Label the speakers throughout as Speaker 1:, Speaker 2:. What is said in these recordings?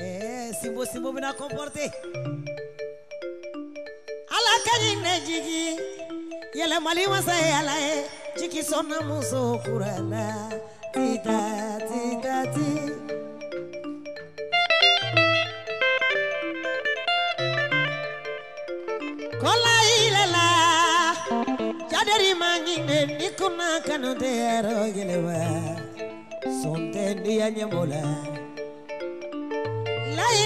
Speaker 1: Eh, simbo simbo bina comporter ala kaɲi ne jigi yɛlɛmali masa ala ye jigi sɔnna muso kurala tita tita ti. Kola ilela jaderi ma ɲinge ni kanu tɛ yɛrɛ gɛlɛba sɔn tɛ ndiya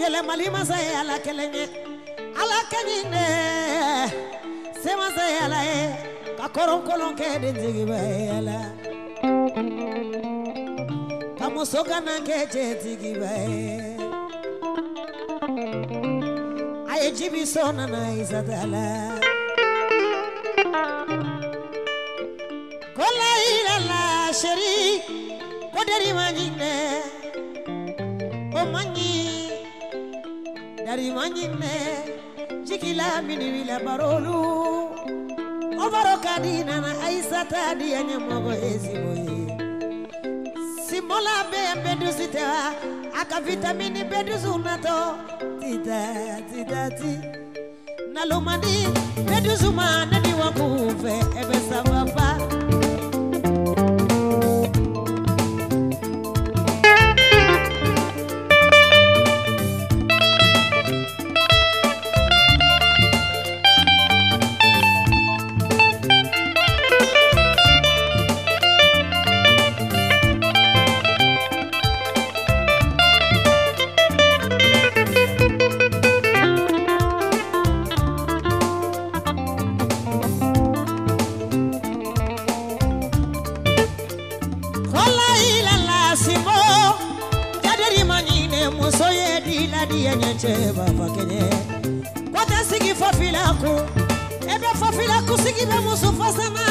Speaker 1: yele malima saye ala kelenye ala kañinde sema saye ala ye ka koron kolon ke den jigiba ye ala. Ka muso kana ke cɛ tigiba ye a ye jibi sɔnana isatala ko la seri ko deri ma ɲinɛ o ma dari ma ɲinɛ jigila mini barolu. O baro ka di nana aisata di ya ɲɛmɔgɔ ye ye simola yan bɛ dusu wa a ka vitamini bɛ dusu natɔ tita tita ti. Nalomadi bɛ dusu ma ne ni wa kun fɛ ɛ bɛ saba kolla ilala simbo jaderima nyine muso ye diladiye ɲɛ cɛba fakɛɲɛ kɔtɛ sigi fafila kun e bɛ fafila kunsigi bɛ muso fasana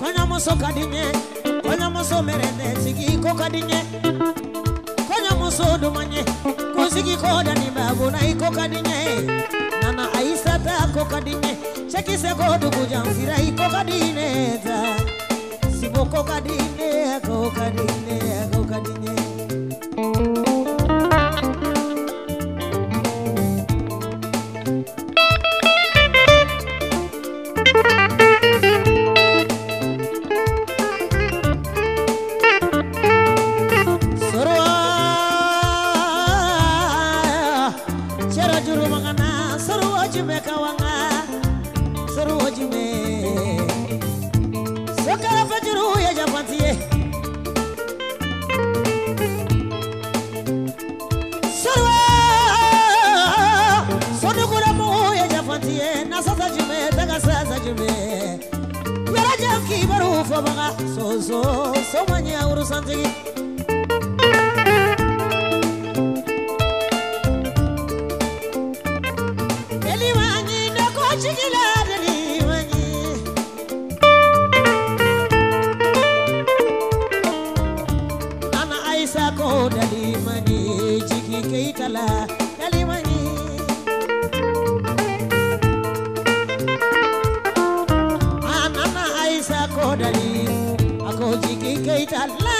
Speaker 1: Kanya moso kadinye, kanya moso merende, sigi ko kadinye. Di ɲɛ kɔɲɔmuso dumanye ko sigi ko dani babuna i ko ka di ɲɛ nana aisata ko ka di ɲɛ cɛkisɛ ko dugu janfira i ko ka di ne ta sibo ko ka di ne ko ka fobaga soso somanya urusanzigi chiki keitala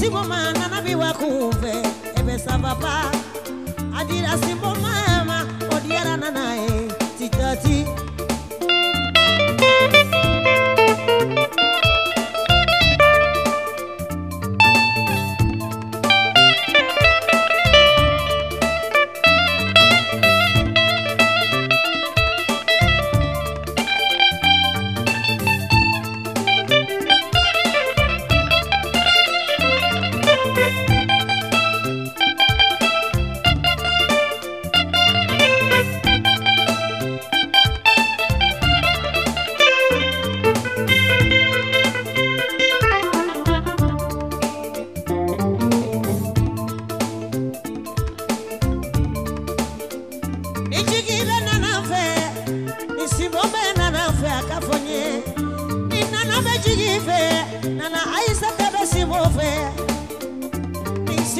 Speaker 1: sibo mana nabiwa kuve ebesa papa adira sibo mama odiarana naye titati. Ni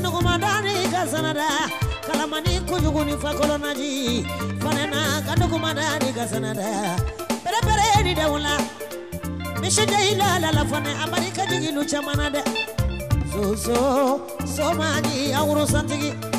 Speaker 1: ni wari ye ka nuguma dani ka sanada kalamani kojugu ni fakɔlɔnaji fanɛna ka nuguma dani ka sanada pɛrɛpɛrɛ ni dawula misi jayi la lala fɔnɛ a mari ka jigilu caman na dɛ soso somaji awuro santigi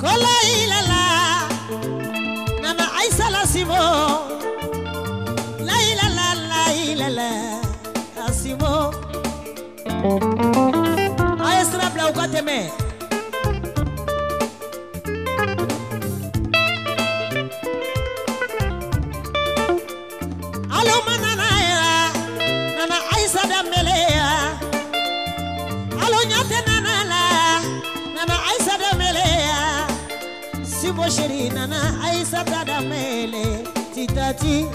Speaker 1: Kola ilala Nana Aisa la Simo La ilala la ilala Asimo Aye sira bila u ka tɛmɛ Alo ma nana Sheri nana Aisa da mele Titati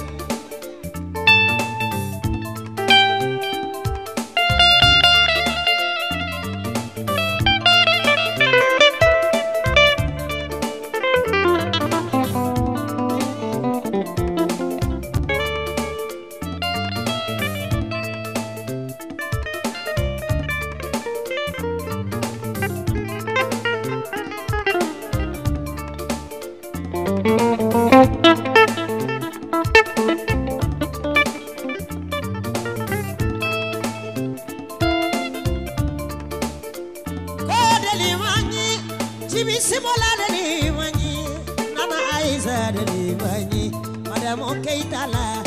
Speaker 1: Jibi simola deli manyi Nana Aisa deli manyi Madame Keita la